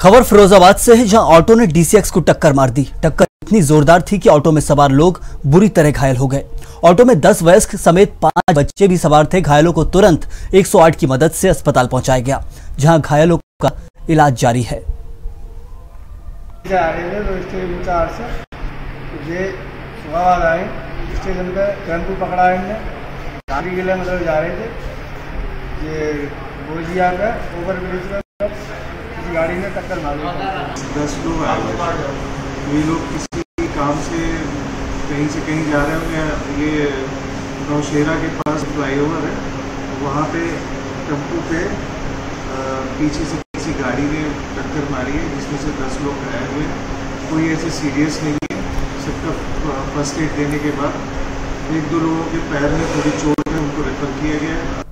खबर फिरोजाबाद से है, जहाँ ऑटो ने डीसीएक्स को टक्कर मार दी। टक्कर इतनी जोरदार थी कि ऑटो में सवार लोग बुरी तरह घायल हो गए। ऑटो में 10 वयस्क समेत पाँच बच्चे भी सवार थे। घायलों को तुरंत 108 की मदद से अस्पताल पहुँचाया गया, जहाँ घायलों का इलाज जारी है। जा रहे थे तो गाड़ी के गाड़ी ने टक्कर मारी दस लोग आए ये लोग किसी काम से कहीं से कहीं जा रहे होंगे। ये नौशेरा के पास फ्लाईओवर है। वहाँ पे टेंपू पे पीछे से किसी गाड़ी ने टक्कर मारी है, जिसमें से दस लोग घायल हुए कोई ऐसे सीरियस नहीं है। सबका फ़र्स्ट एड देने के बाद एक दो लोगों के पैर में थोड़ी चोट है, उनको रेफर किया गया है।